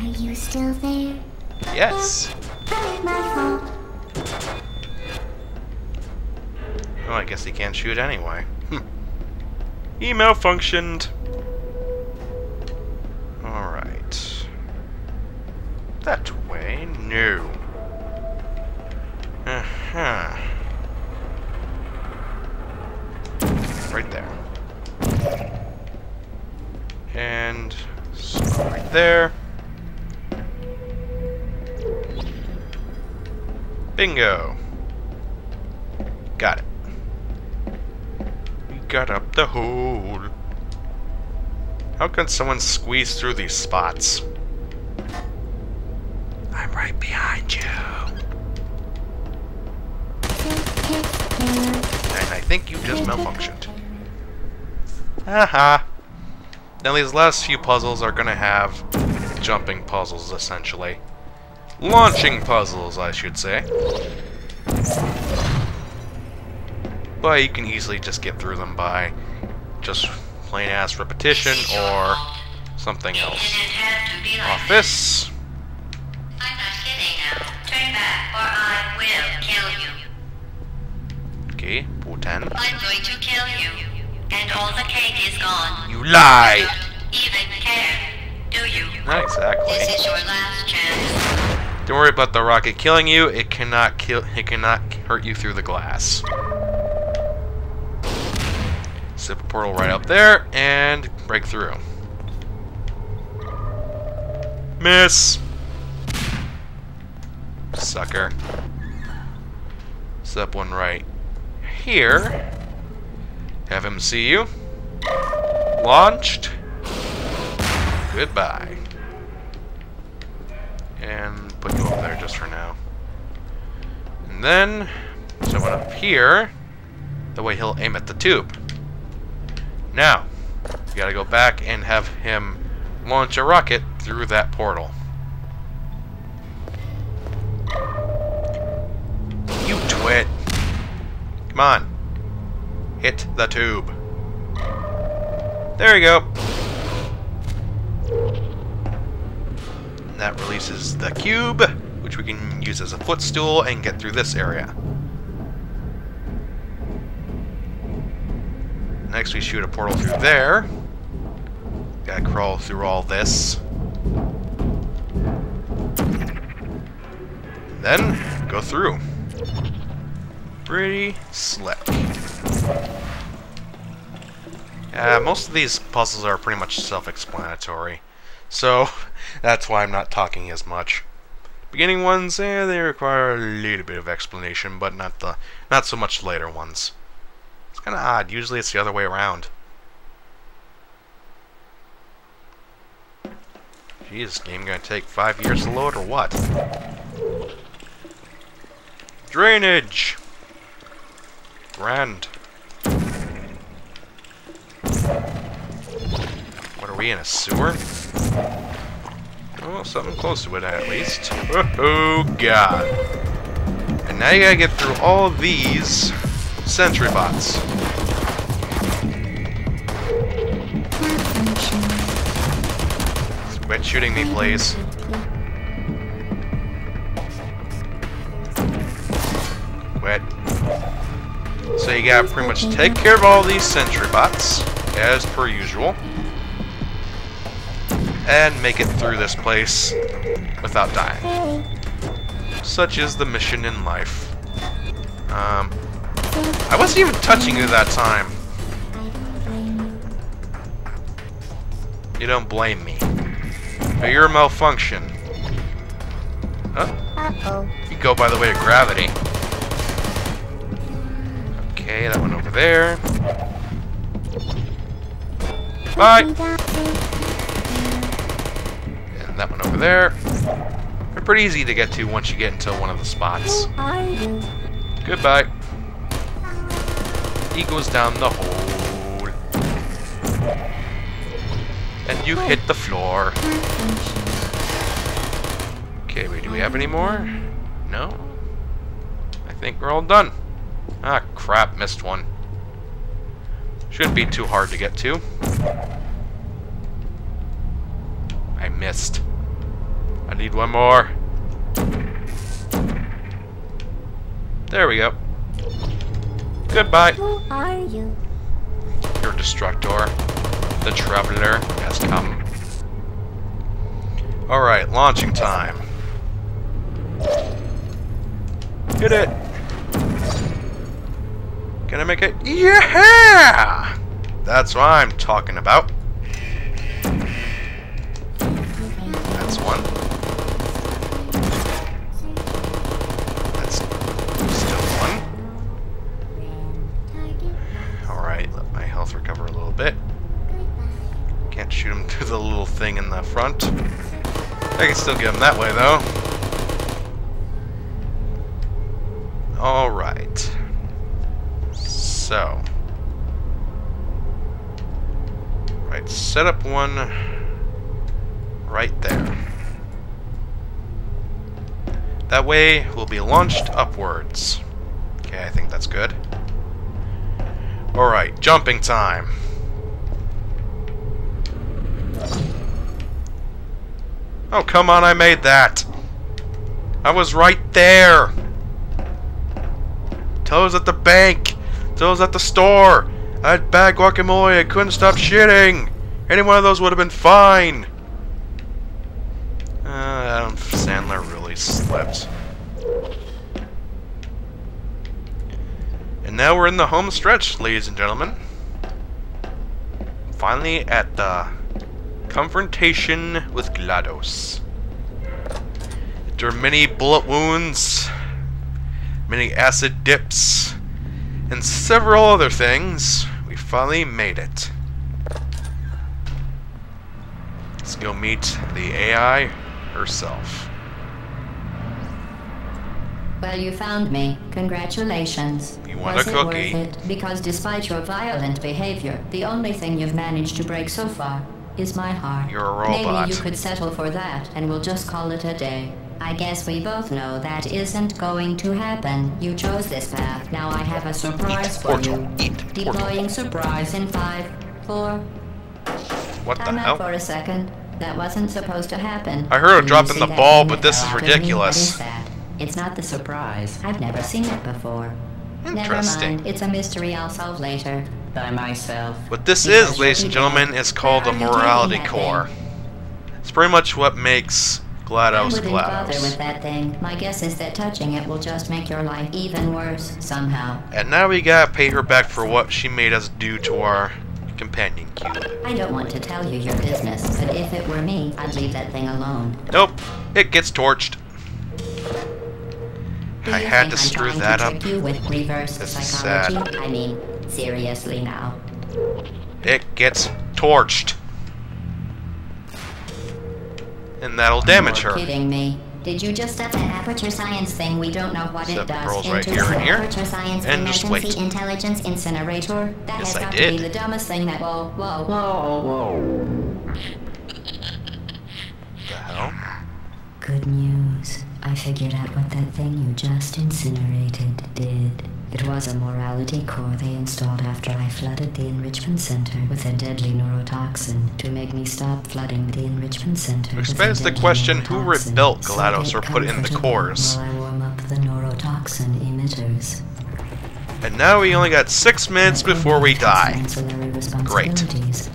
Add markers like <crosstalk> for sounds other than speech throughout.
Are you still there? Yes. Oh, I guess he can't shoot anyway. Hmm. He malfunctioned. Alright. That way? No. Uh-huh. Right there. And right there. Bingo. Got it. We got up the hole. How can someone squeeze through these spots? I'm right behind you. And I think you just malfunctioned. Haha. Now these last few puzzles are gonna have jumping puzzles, essentially. Launching puzzles, I should say. But you can easily just get through them by just plain ass repetition or something else. Office. I'm not kidding now. Turn back or I will kill you. Okay, Bhutan. I'm going to kill you. And all the cake is gone. You lie! Even care, do you? Not exactly. This is your last chance. Don't worry about the rocket killing you. It cannot kill. It cannot hurt you through the glass. Zip a portal right up there and break through. Miss. Sucker. Zip one right here. Have him see you. Launched. Goodbye. And put you over there just for now. And then, someone up here. The way he'll aim at the tube. Now, you gotta go back and have him launch a rocket through that portal. You twit. Come on. Hit the tube. There you go. And that releases the cube, which we can use as a footstool and get through this area. Next we shoot a portal through there. Gotta crawl through all this. Then, go through. Pretty slick. Uh, most of these puzzles are pretty much self-explanatory, so <laughs> that's why I'm not talking as much. Beginning ones, eh, they require a little bit of explanation, but not the not so much later ones. It's kind of odd. Usually it's the other way around. Jeez, game gonna take five years to load or what? Drainage! Grand. What are we in, a sewer? Oh, something close to it at least. Oh, God. And now you gotta get through all these sentry bots. Quit shooting me, please. Quit. So you gotta pretty much take care of all these sentry bots, as per usual. And make it through this place without dying. Such is the mission in life. Um, I wasn't even touching you that time. You don't blame me. You're a malfunction. Huh? You go by the way of gravity. Okay, that one over there. Bye! That one over there. They're pretty easy to get to once you get into one of the spots. Goodbye. He goes down the hole. And you hit the floor. Okay, wait, do we have any more? No? I think we're all done. Ah, crap, missed one. Shouldn't be too hard to get to. I missed. Need one more. There we go. Goodbye. Who are you? Your destructor, the traveler, has come. Alright, launching time. Hit it! Can I make it? Yeah! That's what I'm talking about. Can't shoot him through the little thing in the front. I can still get him that way, though. Alright. So. Right, set up one right there. That way, we'll be launched upwards. Okay, I think that's good. Alright, jumping time. Oh, come on, I made that. I was right there. Us at the bank. Us at the store. I had bad guacamole. I couldn't stop shitting. Any one of those would have been fine. Uh, Adam Sandler really slept. And now we're in the home stretch, ladies and gentlemen. Finally at the confrontation with GLaDOS. After many bullet wounds, many acid dips, and several other things, we finally made it. Let's go meet the AI herself. Well, you found me. Congratulations. You want Was a it worth it? Because despite your violent behavior, the only thing you've managed to break so far is my heart. You're a robot. Maybe you could settle for that, and we'll just call it a day. I guess we both know that isn't going to happen. You chose this path. Now I have a surprise Eat for portal. you. Eat portal. Deploying surprise in five, four. What the Time out hell? for a second. That wasn't supposed to happen. I heard her dropping the ball, but this is me? Ridiculous. is that? It's not the surprise. I've never seen it before. Never mind. It's a mystery I'll solve later. By myself. What this is, ladies and gentlemen, is called a Where are you morality core. It's pretty much what makes I GLaDOS bother with that thing. My guess is that touching it will just make your life even worse somehow. And now we gotta pay her back for what she made us do to our companion cube. I don't want to tell you your business, but if it were me, I'd leave that thing alone. Nope, it gets torched. I had to I'm screw that to up. you with reverse This is psychology? I mean, seriously now. It gets torched. And that'll damage You're her. kidding me. Did you just set the aperture science thing? We don't know what Set it does. pearls right into here and the here. Aperture science And just emergency wait. intelligence incinerator. That Yes, has I got did. to be the dumbest thing that. Whoa, whoa, whoa, whoa. The hell? Good news. I figured out what that thing you just incinerated did. It was a morality core they installed after I flooded the enrichment center with a deadly neurotoxin to make me stop flooding the enrichment center. Which begs the question, who rebuilt GLaDOS get or put in the cores? While I warm up the neurotoxin emitters. And now we only got six minutes before we die. Great.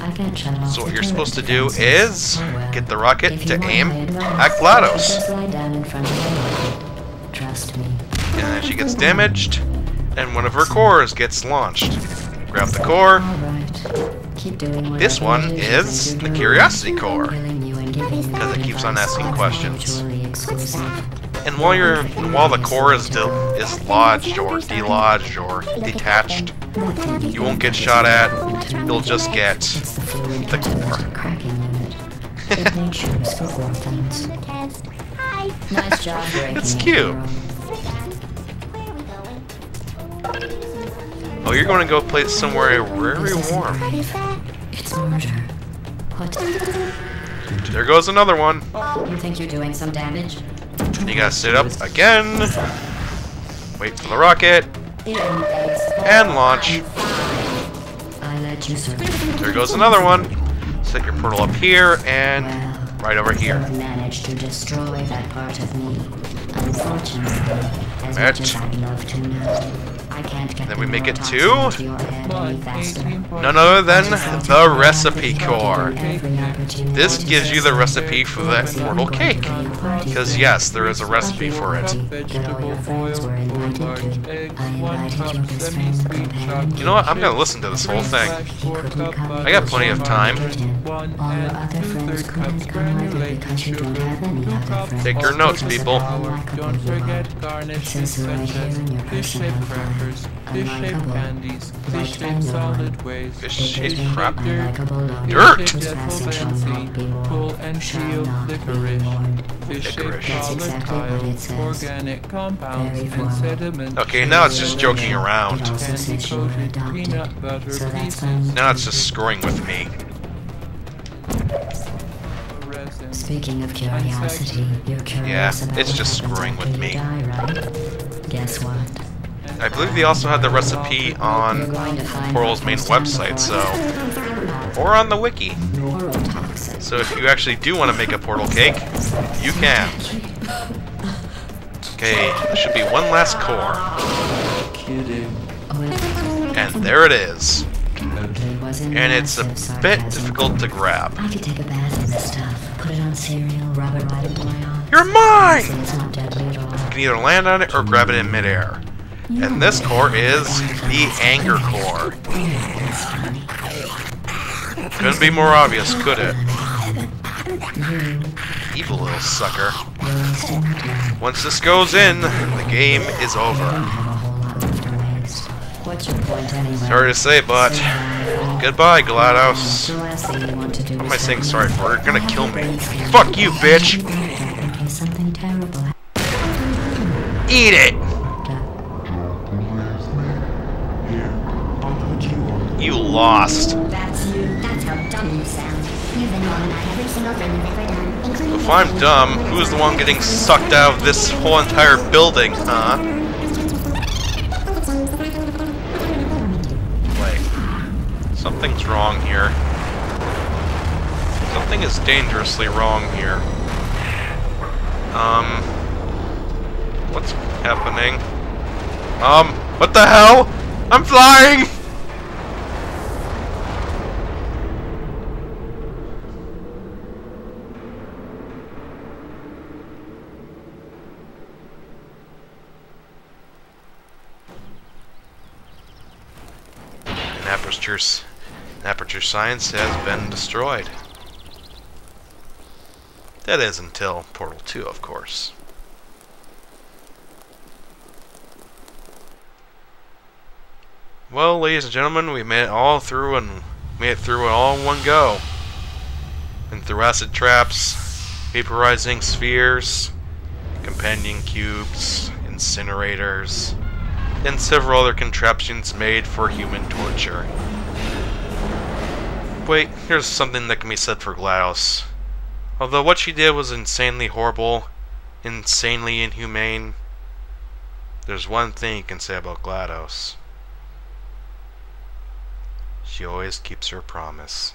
I can't shut off So what you're supposed to do is get the rocket to aim at GLaDOS. Just lie down in front of the rocket. Trust me. And then she gets damaged, and one of her cores gets launched. Grab the core, All right. This one is the Curiosity. Core. Killing you and giving you Because it keeps on asking questions. and while you're while the core is de- is lodged or delodged or detached, you won't get shot at. You'll just get It's the fluid the catalytic core. <laughs> <laughs> <laughs> cracking unit. It makes sure for orphans. Test. Nice job It's cute. Oh, you're going to go place somewhere very warm. What is that? It's murder. What? There goes another one. You think you're doing some damage? You gotta sit up again. Wait for the rocket and launch. I let you survive. There goes another one. Set your portal up here and right over here. Don't to destroy that part of me. Unfortunately, as much as I'd love to know, I can't get Then we make it neurotoxin to- into your head any faster. None other than the recipe core. This gives you the recipe for that succeed. portal cake. Because yes, there is a recipe for it. That all vegetable your friends oil, were four invited large to. eggs, I one invited cup your best friend, the semi-sweet companion. chocolate You know what? I'm gonna listen to this whole thing. Four couldn't cup come butter, I got plenty of time. One your and other friends two-third cups couldn't come either granulated because you don't sugar, have any two other cups friends. Take your notes, people. Flour. Don't forget garnish Since with you're right such here as in your fish-shaped personal crackers, life, fish-shaped unlikable, candies, fish-shaped solid waste, Fish-shaped fish-shaped crap. dirt, Unlikable lonely. Dirt. fish-shaped Trespassing shall not benzene, be more, full and shall sealed not be licorice, fish-shaped Licorice. That's volatile, organic compounds, and sediment. Okay, now it's just joking around. It also says you were Candy-coated adopted, peanut butter pieces. Now it's just screwing with me. Speaking of curiosity, you're curious Yeah, it's just screwing with me. Die, right? Guess what? I believe they also had the recipe on going to find Portal's main website, so or on the wiki. So if you actually do want to make a portal cake, you can. Okay, there should be one last core, and there it is. And it's a bit difficult to grab. I could take a bath in this stuff, put it on cereal, rub it right into my arm. You're mine! it's not deadly at all. You can either land on it or grab it in midair. And this core is the anger core. Couldn't be more obvious, could it? Evil little sucker. Once this goes in, the game is over. have a whole lot left to waste. What's your point anyway? Sorry to say, but goodbye, GLaDOS. The last thing you want to do What am I saying sorry for? You're gonna kill me. Fuck you, bitch! in case something terrible Eat it! happened. You lost. That's you. That's how dumb you sound. You've been wrong about every single thing you've ever done, including. If I'm dumb, who's the one getting sucked out of this whole entire building, huh? Wait. Something's wrong here. Something is dangerously wrong here. Um. What's happening? Um, what the hell? I'm flying! And Aperture's Aperture Science has been destroyed. That is until Portal 2, of course. Well, ladies and gentlemen, we made it all through and made it through it all in one go. And through acid traps, vaporizing spheres, companion cubes, incinerators, and several other contraptions made for human torture. Wait, here's something that can be said for GLaDOS. Although what she did was insanely horrible, insanely inhumane, there's one thing you can say about GLaDOS. She always keeps her promise.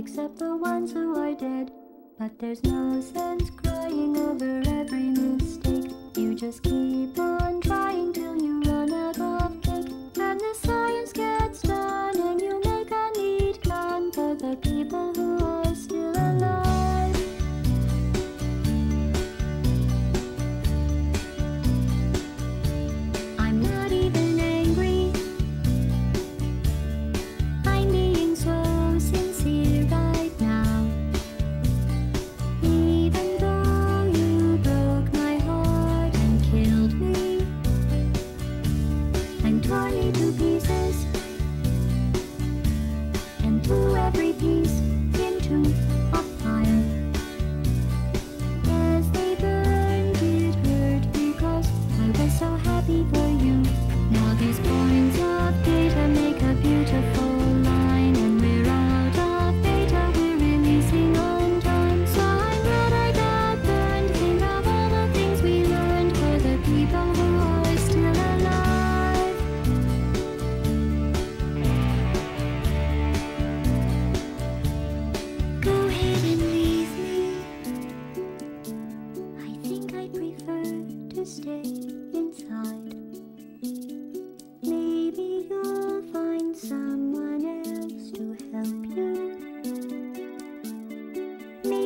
Except the ones who are dead. But there's no sense crying over every mistake. You just keep on trying till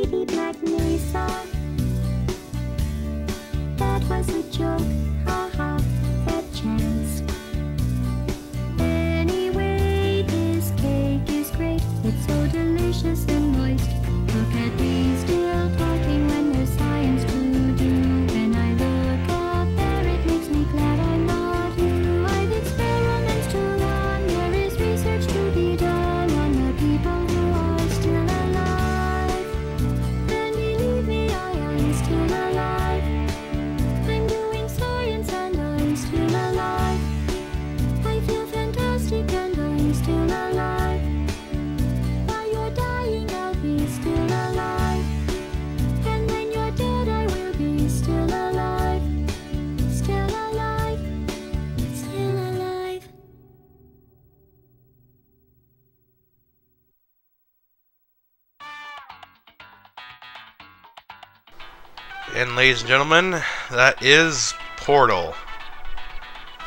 baby Ladies and gentlemen, that is Portal.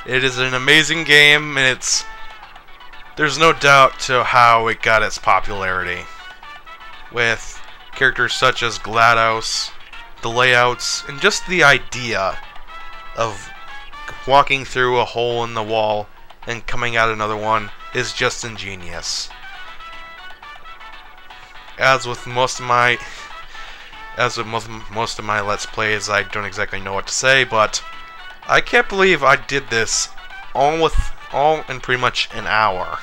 It is an amazing game, and it's there's no doubt to how it got its popularity. With characters such as GLaDOS, the layouts, and just the idea of walking through a hole in the wall and coming out another one is just ingenious. As with most of my as with most, of my Let's Plays, I don't exactly know what to say, but I can't believe I did this all with all in pretty much an hour.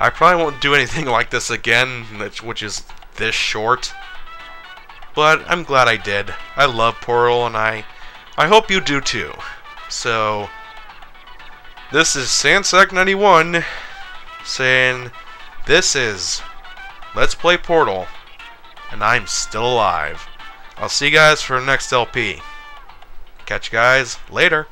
I probably won't do anything <laughs> like this again, which, is this short. But I'm glad I did. I love Portal, and I, I hope you do too. So, this is SaiyanSonic91 saying, this is Let's Play Portal and I'm still alive. I'll see you guys for the next LP. Catch you guys later.